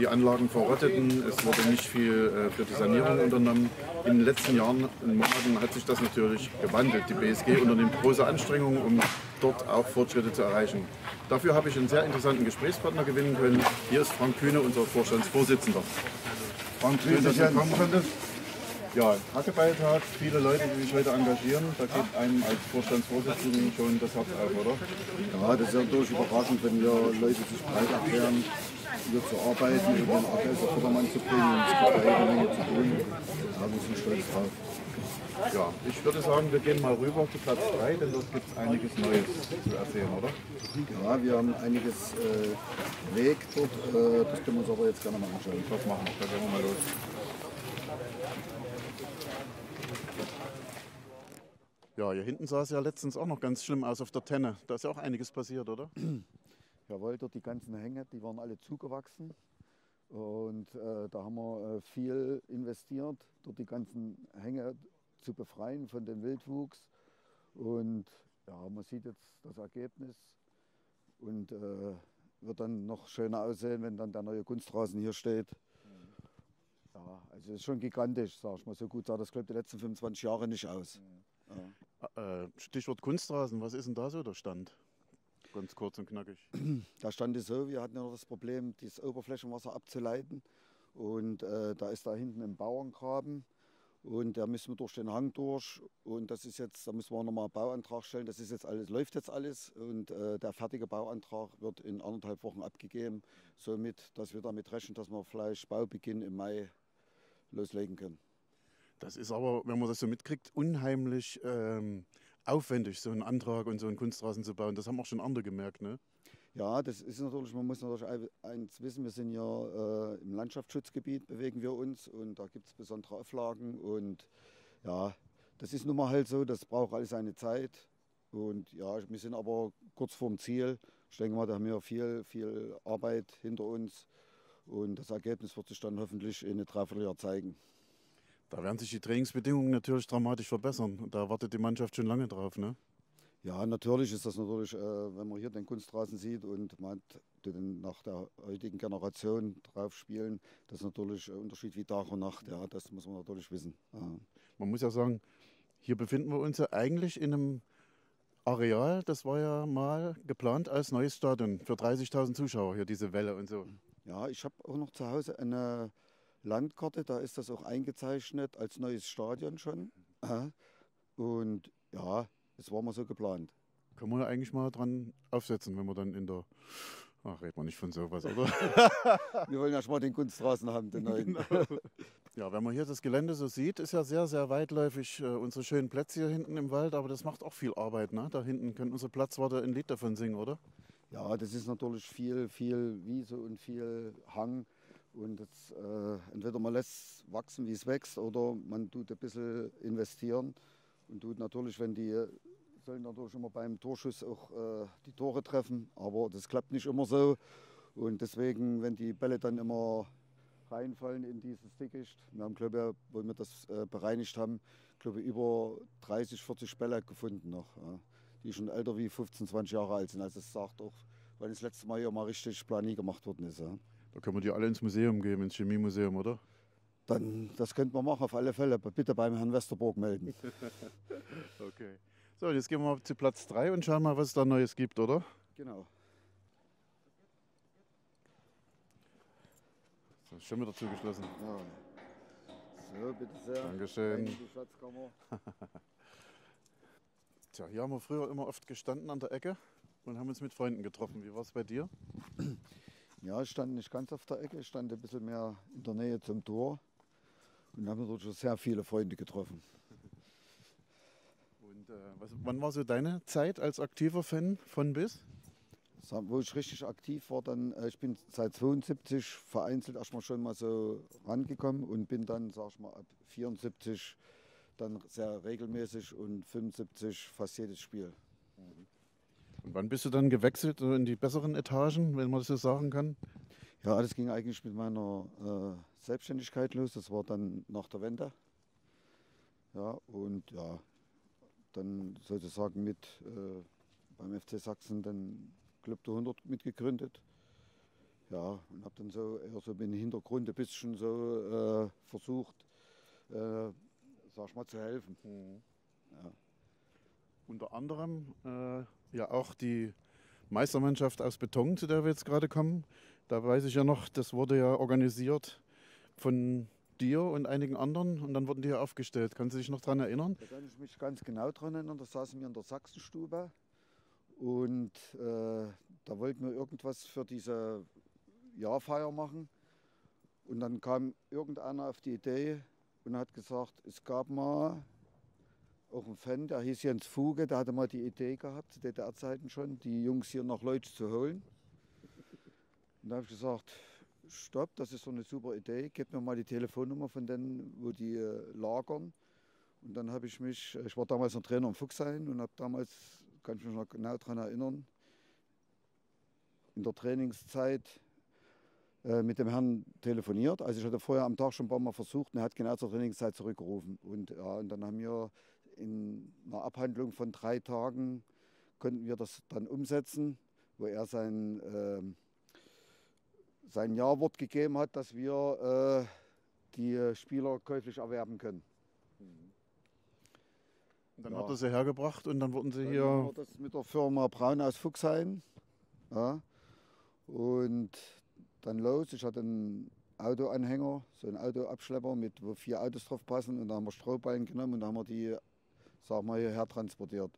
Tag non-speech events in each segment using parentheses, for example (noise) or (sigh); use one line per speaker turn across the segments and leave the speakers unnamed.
die Anlagen verrotteten, es wurde nicht viel äh, für die Sanierung unternommen. In den letzten Jahren und Monaten hat sich das natürlich gewandelt. Die BSG unternimmt große Anstrengungen, um dort auch Fortschritte zu erreichen. Dafür habe ich einen sehr interessanten Gesprächspartner gewinnen können. Hier ist Frank Kühne, unser Vorstandsvorsitzender. Frank Kühne, dass du kommen konntest. Ja, Hackebeitrag, viele Leute, die sich heute engagieren. Da geht einem als Vorstandsvorsitzenden schon das Herz auf, oder?
Ja, das ist ja natürlich überraschend, wenn wir Leute sich bereit erklären, hier zu arbeiten und den auf Vordermann zu bringen. Da jede Menge zu tun. Da wir sind stolz drauf.
Ja, ich würde sagen, wir gehen mal rüber zu Platz 3, denn dort gibt es einiges Neues zu erzählen, oder?
Ja, wir haben einiges äh, Weg dort. Äh, das können wir uns aber jetzt gerne mal anschauen.
Das machen wir, dann gehen wir mal los. Ja, hier hinten sah es ja letztens auch noch ganz schlimm aus auf der Tenne. Da ist ja auch einiges passiert, oder? (clears throat)
Jawohl, dort die ganzen Hänge, die waren alle zugewachsen. Und äh, da haben wir äh, viel investiert, dort die ganzen Hänge zu befreien von dem Wildwuchs. Und ja, man sieht jetzt das Ergebnis und äh, wird dann noch schöner aussehen, wenn dann der neue Kunstrasen hier steht. Ja, also es ist schon gigantisch, sag ich mal. So gut sah das, glaube ich, die letzten 25 Jahre nicht aus. Ja.
Äh, Stichwort Kunstrasen, was ist denn da so der Stand? Ganz kurz und knackig.
Da stand es so, wir hatten ja noch das Problem, das Oberflächenwasser abzuleiten. Und äh, da ist da hinten ein Bauerngraben und da müssen wir durch den Hang durch. Und das ist jetzt, da müssen wir nochmal einen Bauantrag stellen. Das ist jetzt alles, läuft jetzt alles und äh, der fertige Bauantrag wird in anderthalb Wochen abgegeben. Somit, dass wir damit rechnen, dass wir vielleicht Baubeginn im Mai loslegen können.
Das ist aber, wenn man das so mitkriegt, unheimlich ähm, aufwendig, so einen Antrag und so einen Kunstrasen zu bauen. Das haben auch schon andere gemerkt, ne?
Ja, das ist natürlich, man muss natürlich eins wissen, wir sind ja äh, im Landschaftsschutzgebiet, bewegen wir uns und da gibt es besondere Auflagen und ja, das ist nun mal halt so, das braucht alles seine Zeit und ja, wir sind aber kurz vorm Ziel. Ich denke mal, da haben wir viel, viel Arbeit hinter uns und das Ergebnis wird sich dann hoffentlich in einem Dreivierteljahr zeigen.
Da werden sich die Trainingsbedingungen natürlich dramatisch verbessern. Und da wartet die Mannschaft schon lange drauf, ne?
Ja, natürlich ist das natürlich, äh, wenn man hier den Kunstrasen sieht und man den nach der heutigen Generation drauf spielen, das ist natürlich ein Unterschied wie Tag und Nacht. Ja, das muss man natürlich wissen. Ja.
Man muss ja sagen, hier befinden wir uns ja eigentlich in einem Areal, das war ja mal geplant als neues Stadion für 30.000 Zuschauer, hier diese Welle und so.
Ja, ich habe auch noch zu Hause eine Landkarte, da ist das auch eingezeichnet als neues Stadion schon. Und ja, das war mal so geplant.
Kann man ja eigentlich mal dran aufsetzen, wenn man dann in der. Ach, redet man nicht von sowas, oder? (laughs)
Wir wollen ja schon mal den Kunstrasen haben, den neuen. Genau.
Ja, wenn man hier das Gelände so sieht, ist ja sehr, sehr weitläufig äh, unsere schönen Plätze hier hinten im Wald, aber das macht auch viel Arbeit. Ne? Da hinten können unsere Platzwarte ein Lied davon singen, oder?
Ja, das ist natürlich viel, viel Wiese und viel Hang. Und das, äh, entweder man lässt wachsen, wie es wächst, oder man tut ein bisschen investieren und tut natürlich, wenn die sollen natürlich immer beim Torschuss auch äh, die Tore treffen, aber das klappt nicht immer so. Und deswegen, wenn die Bälle dann immer reinfallen in dieses Dickicht, wir haben, glaube ich, wo wir das äh, bereinigt haben, glaube ich, über 30, 40 Bälle gefunden noch, ja, die schon älter wie 15, 20 Jahre alt sind. Also das sagt auch, weil das letzte Mal hier mal richtig Planie gemacht worden ist. Ja.
Da können wir die alle ins Museum geben, ins Chemiemuseum, oder?
Dann, das könnte man machen, auf alle Fälle. Bitte beim Herrn Westerburg melden. (laughs)
okay. So, jetzt gehen wir mal zu Platz 3 und schauen mal, was es da Neues gibt, oder?
Genau.
So, ist schon wieder zugeschlossen.
Ja. So, bitte sehr.
Dankeschön.
Die Schatzkammer. (laughs)
Tja, hier haben wir früher immer oft gestanden an der Ecke und haben uns mit Freunden getroffen. Wie war es bei dir? (clears throat)
Ja, ich stand nicht ganz auf der Ecke, ich stand ein bisschen mehr in der Nähe zum Tor und haben dort schon sehr viele Freunde getroffen.
Und äh, was, wann war so deine Zeit als aktiver Fan von bis?
Wo ich richtig aktiv war, dann, äh, ich bin seit 72 vereinzelt erstmal schon mal so rangekommen und bin dann, sag ich mal, ab 74 dann sehr regelmäßig und 75 fast jedes Spiel.
Und wann bist du dann gewechselt in die besseren Etagen, wenn man das so sagen kann?
Ja, das ging eigentlich mit meiner äh, Selbstständigkeit los. Das war dann nach der Wende. Ja, und ja, dann sozusagen mit äh, beim FC Sachsen den Club der 100 mitgegründet. Ja, und habe dann so eher so im Hintergrund ein bisschen so äh, versucht, äh, sag ich mal, zu helfen.
Mhm. Ja. Unter anderem äh, ja auch die Meistermannschaft aus Beton, zu der wir jetzt gerade kommen. Da weiß ich ja noch, das wurde ja organisiert von dir und einigen anderen und dann wurden die hier aufgestellt. Kannst du dich noch daran erinnern?
Da kann ich mich ganz genau daran erinnern. Da saßen wir in der Sachsenstube und äh, da wollten wir irgendwas für diese Jahrfeier machen. Und dann kam irgendeiner auf die Idee und hat gesagt, es gab mal auch einen Fan, der hieß Jens Fuge, der hatte mal die Idee gehabt, zu DDR-Zeiten schon, die Jungs hier nach Leutsch zu holen. Und da habe ich gesagt, stopp, das ist so eine super Idee, gebt mir mal die Telefonnummer von denen, wo die äh, lagern. Und dann habe ich mich, ich war damals noch Trainer am Fuchshain und habe damals, kann ich mich noch genau daran erinnern, in der Trainingszeit äh, mit dem Herrn telefoniert. Also ich hatte vorher am Tag schon ein paar Mal versucht und er hat genau zur Trainingszeit zurückgerufen. Und, ja, und dann haben wir in einer Abhandlung von drei Tagen konnten wir das dann umsetzen, wo er sein, äh, sein Jawort gegeben hat, dass wir äh, die Spieler käuflich erwerben können.
Und dann ja. hat er sie hergebracht und dann wurden sie
dann
hier.
Haben das mit der Firma Braun aus Fuchshain. Ja. Und dann los. Ich hatte einen Autoanhänger, so einen Autoabschlepper, mit, wo vier Autos drauf passen. Und da haben wir Strohballen genommen und da haben wir die, sagen wir, hierher transportiert.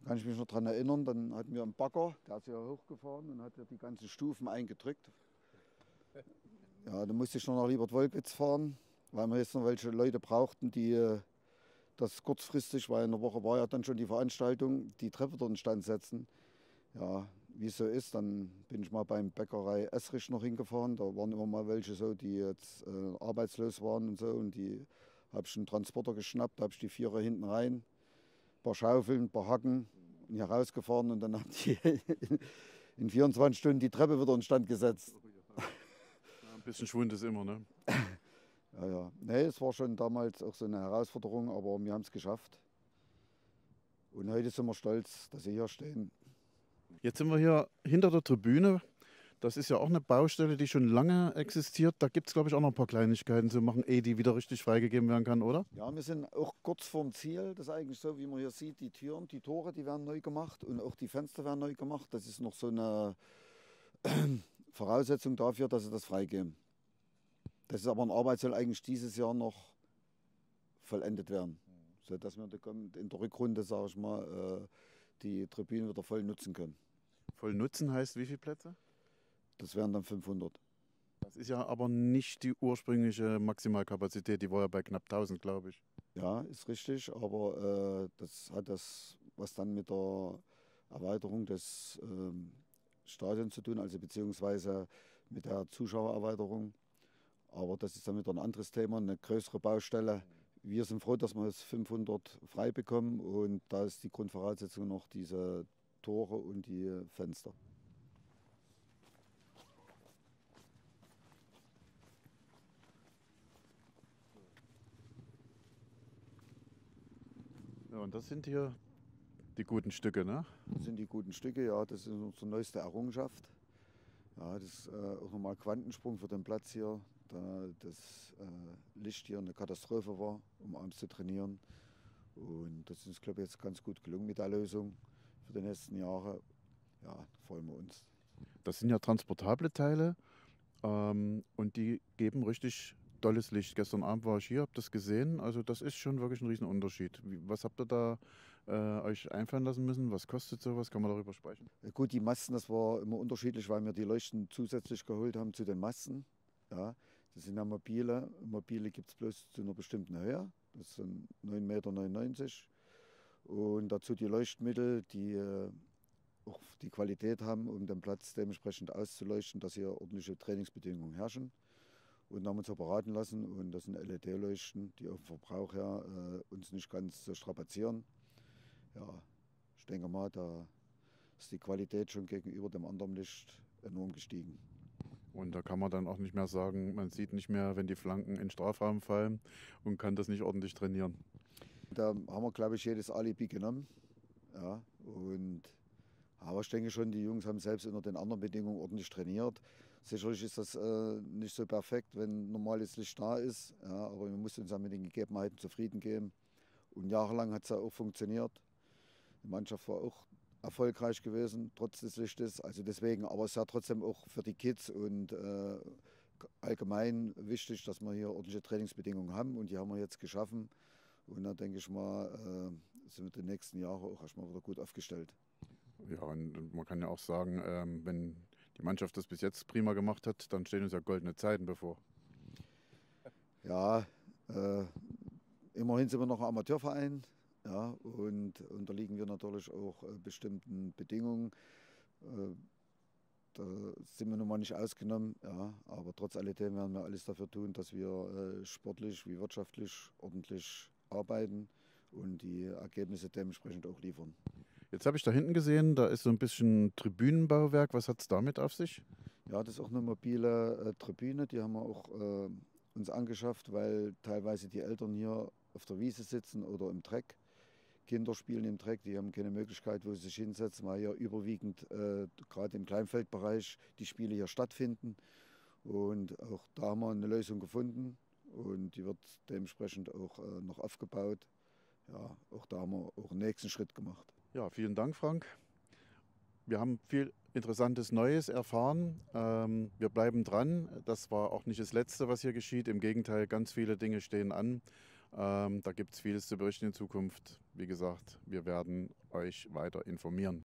Da kann ich mich noch daran erinnern, dann hatten wir einen Bagger, der ist hier hochgefahren und hat die ganzen Stufen eingedrückt. Ja, dann musste ich noch nach Liebert-Wolkwitz fahren, weil wir jetzt noch welche Leute brauchten, die äh, das kurzfristig, weil in der Woche war ja dann schon die Veranstaltung, die Treppe dort in Stand setzen. Ja, wie es so ist, dann bin ich mal beim Bäckerei Esrich noch hingefahren. Da waren immer mal welche so, die jetzt äh, arbeitslos waren und so. Und die habe ich einen Transporter geschnappt, habe ich die Vierer hinten rein, ein paar Schaufeln, ein paar Hacken und hier rausgefahren und dann (laughs) haben die in 24 Stunden die Treppe wieder in Stand gesetzt. (laughs)
Ja, ein bisschen Schwund ist immer, ne?
ja, ja. Nee, es war schon damals auch so eine Herausforderung, aber wir haben es geschafft. Und heute sind wir stolz, dass Sie hier stehen.
Jetzt sind wir hier hinter der Tribüne. Das ist ja auch eine Baustelle, die schon lange existiert. Da gibt es, glaube ich, auch noch ein paar Kleinigkeiten zu machen, ehe die wieder richtig freigegeben werden kann, oder?
Ja, wir sind auch kurz vorm Ziel. Das ist eigentlich so, wie man hier sieht, die Türen, die Tore, die werden neu gemacht und auch die Fenster werden neu gemacht. Das ist noch so eine (clears throat) Voraussetzung dafür, dass sie das freigeben. Das ist aber eine Arbeit, soll eigentlich dieses Jahr noch vollendet werden. Sodass wir in der Rückrunde, sage ich mal, äh, die Tribüne wieder voll nutzen können.
Voll nutzen heißt wie viele Plätze?
Das wären dann 500.
Das ist ja aber nicht die ursprüngliche Maximalkapazität, die war ja bei knapp 1000, glaube ich.
Ja, ist richtig, aber äh, das hat das, was dann mit der Erweiterung des ähm, Stadions zu tun, also beziehungsweise mit der Zuschauererweiterung. Aber das ist dann wieder ein anderes Thema, eine größere Baustelle. Wir sind froh, dass wir es 500 frei bekommen und da ist die Grundvoraussetzung noch diese Tore und die Fenster.
Ja, und das sind hier die guten Stücke, ne?
Das sind die guten Stücke, ja. Das ist unsere neueste Errungenschaft. Ja, das ist äh, auch nochmal Quantensprung für den Platz hier da das äh, Licht hier eine Katastrophe war, um abends zu trainieren. Und das ist uns, glaube ich, jetzt ganz gut gelungen mit der Lösung für die nächsten Jahre. Ja, freuen wir uns.
Das sind ja transportable Teile ähm, und die geben richtig tolles Licht. Gestern Abend war ich hier, habe das gesehen. Also das ist schon wirklich ein Riesenunterschied. Wie, was habt ihr da äh, euch einfallen lassen müssen? Was kostet sowas? Kann man darüber sprechen?
Gut, die Masten, das war immer unterschiedlich, weil wir die Leuchten zusätzlich geholt haben zu den Masten. Ja, das sind ja mobile. Mobile gibt es bloß zu einer bestimmten Höhe. Das sind 9,99 Meter. Und dazu die Leuchtmittel, die äh, auch die Qualität haben, um den Platz dementsprechend auszuleuchten, dass hier ordentliche Trainingsbedingungen herrschen. Und haben uns auch beraten lassen. Und das sind LED-Leuchten, die auf Verbrauch her äh, uns nicht ganz so strapazieren. Ja, ich denke mal, da ist die Qualität schon gegenüber dem anderen Licht enorm gestiegen.
Und da kann man dann auch nicht mehr sagen, man sieht nicht mehr, wenn die Flanken in Strafraum fallen und kann das nicht ordentlich trainieren.
Da haben wir, glaube ich, jedes Alibi genommen ja, und Aber ich denke schon, die Jungs haben selbst unter den anderen Bedingungen ordentlich trainiert. Sicherlich ist das äh, nicht so perfekt, wenn normales Licht da ist, ja, aber wir müssen uns ja mit den Gegebenheiten zufrieden geben. Und jahrelang hat es ja auch funktioniert. Die Mannschaft war auch erfolgreich gewesen, trotz des Lichtes. Also deswegen, aber es ist ja trotzdem auch für die Kids und äh, allgemein wichtig, dass wir hier ordentliche Trainingsbedingungen haben und die haben wir jetzt geschaffen. Und da denke ich mal, äh, sind wir die nächsten Jahre auch erstmal wieder gut aufgestellt.
Ja, und man kann ja auch sagen, ähm, wenn die Mannschaft das bis jetzt prima gemacht hat, dann stehen uns ja goldene Zeiten bevor.
Ja, äh, immerhin sind wir noch ein Amateurverein. Ja, und unterliegen wir natürlich auch äh, bestimmten Bedingungen. Äh, da sind wir nun mal nicht ausgenommen, ja, aber trotz alledem werden wir alles dafür tun, dass wir äh, sportlich wie wirtschaftlich ordentlich arbeiten und die Ergebnisse dementsprechend auch liefern.
Jetzt habe ich da hinten gesehen, da ist so ein bisschen Tribünenbauwerk. Was hat es damit auf sich?
Ja, das ist auch eine mobile äh, Tribüne, die haben wir auch äh, uns angeschafft, weil teilweise die Eltern hier auf der Wiese sitzen oder im Dreck. Kinder spielen im Dreck, die haben keine Möglichkeit, wo sie sich hinsetzen, weil ja überwiegend äh, gerade im Kleinfeldbereich die Spiele hier stattfinden. Und auch da haben wir eine Lösung gefunden und die wird dementsprechend auch äh, noch aufgebaut. Ja, auch da haben wir auch einen nächsten Schritt gemacht.
Ja, vielen Dank, Frank. Wir haben viel Interessantes Neues erfahren. Ähm, wir bleiben dran. Das war auch nicht das Letzte, was hier geschieht. Im Gegenteil, ganz viele Dinge stehen an. Ähm, da gibt es vieles zu berichten in Zukunft. Wie gesagt, wir werden euch weiter informieren.